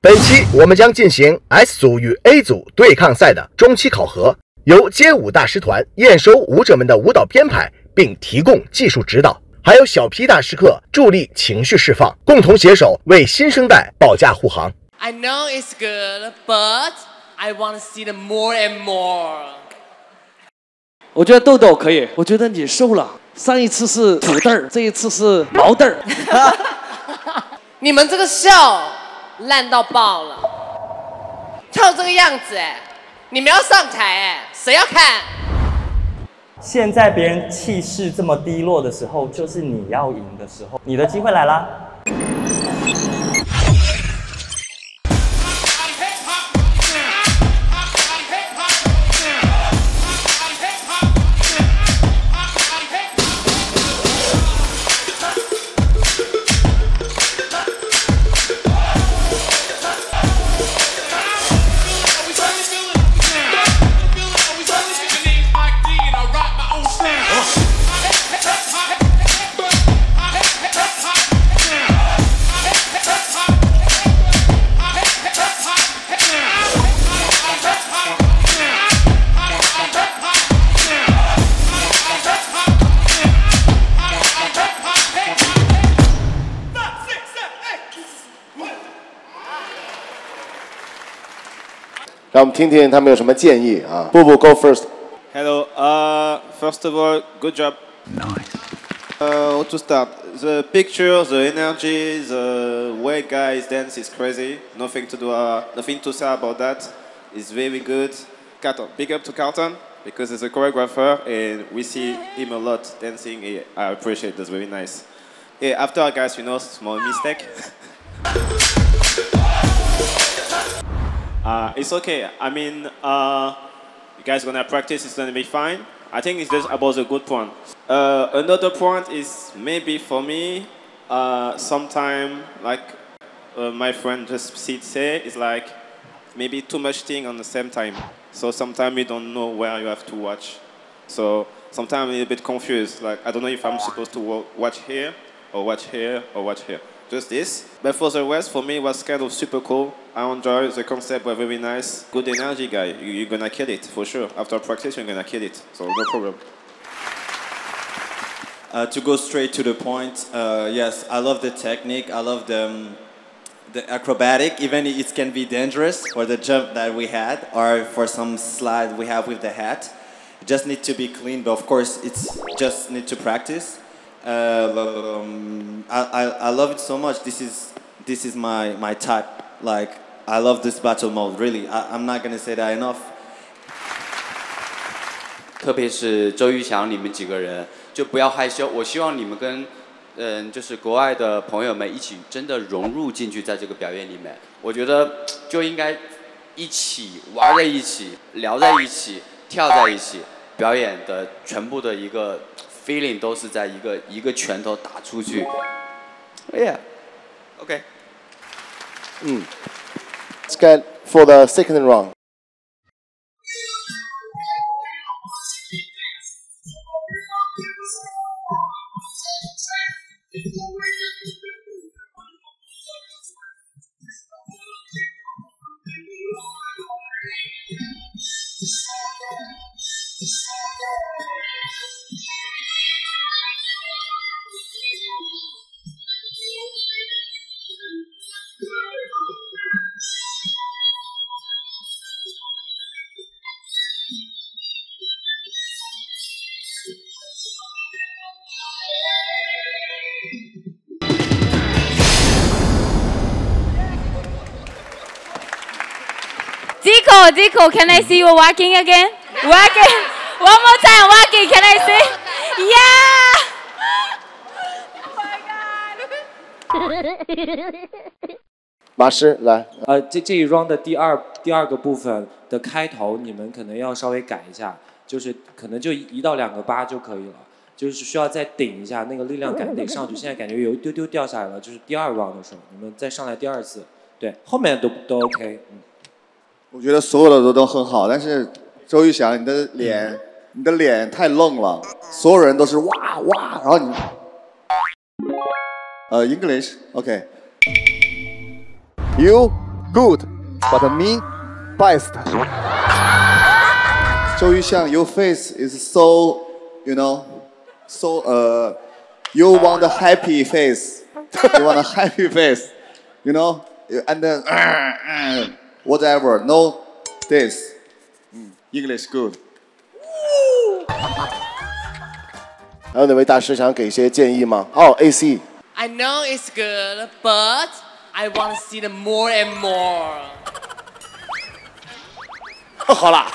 本期我们将进行 S 组与 A 组对抗赛的中期考核，由街舞大师团验收舞者们的舞蹈编排，并提供技术指导，还有小 P 大师课助力情绪释放，共同携手为新生代保驾护航。I know it's good, but I want to see them more and more. 我觉得豆豆可以，我觉得你瘦了。上一次是土豆儿，这一次是毛豆儿。你们这个秀烂到爆了，跳这个样子哎，你们要上台哎，谁要看？现在别人气势这么低落的时候，就是你要赢的时候，你的机会来啦！让我们听听他们有什么建议啊！布布 go first。 Hello. Uh, first of all, good job. Nice. Uh, to start, the picture, the energy, the way guys dance is crazy. Nothing to do, uh, nothing to say about that. It's very good. Carlton, big up to Carlton because he's a choreographer and we see him a lot dancing. He- I appreciate that's very nice. Yeah, after guys, you know, small mistake. Uh, it's okay. I mean, uh, you guys gonna practice. It's gonna be fine. I think it's just about the good point. Uh, another point is maybe for me, uh, sometime like uh, my friend just said, say is like maybe too much thing on the same time. So sometimes you don't know where you have to watch. So sometimes I'm a bit confused. Like I don't know if I'm supposed to watch here or watch here or watch here. Just this. But for the rest, for me, it was kind of super cool. I enjoy the concept. Was very nice. Good energy, guy. You, you're gonna kill it for sure. After practice, you're gonna kill it. So no problem. Uh, to go straight to the point, uh, yes, I love the technique. I love the, um, the acrobatic. Even it can be dangerous for the jump that we had, or for some slide we have with the hat. Just need to be clean, but of course, it's just need to practice. Um, I, I, I love it so much. This is this is my my type. Like I love this battle mode. Really, I, I'm not gonna say that enough. 特别是周玉祥，你们几个人就不要害羞。我希望你们跟嗯，就是国外的朋友们一起真的融入进去，在这个表演里面，我觉得就应该一起玩在一起，聊在一起，跳在一起，表演的全部的一个 feeling 都是在一个一个拳头打出去。Yeah，OK、嗯，Let's get for the second round. Dico, Dico, can I see you walking again? Walking. One more time, walking. Can I see? Yeah. 马师来，呃，这这一 round 的第二第二个部分的开头，你们可能要稍微改一下，就是可能就一到两个八就可以了，就是需要再顶一下，那个力量感得上去。现在感觉有一丢丢掉下来了，就是第二 round 的时候，你们再上来第二次，对，后面都都 OK，嗯。我觉得所有的都都很好，但是周玉祥，你的脸，你的脸太愣了，所有人都是哇哇，然后你，呃，English，OK，You good, but me, best. 周玉祥 your face is so, you know, so uh, you want a happy face. you want a happy face, you know, and then uh, whatever. No, this. Mm, English good. 还有哪位大师想给一些建议吗？哦，AC， I know it's good, but I want to see them more and more. 好了。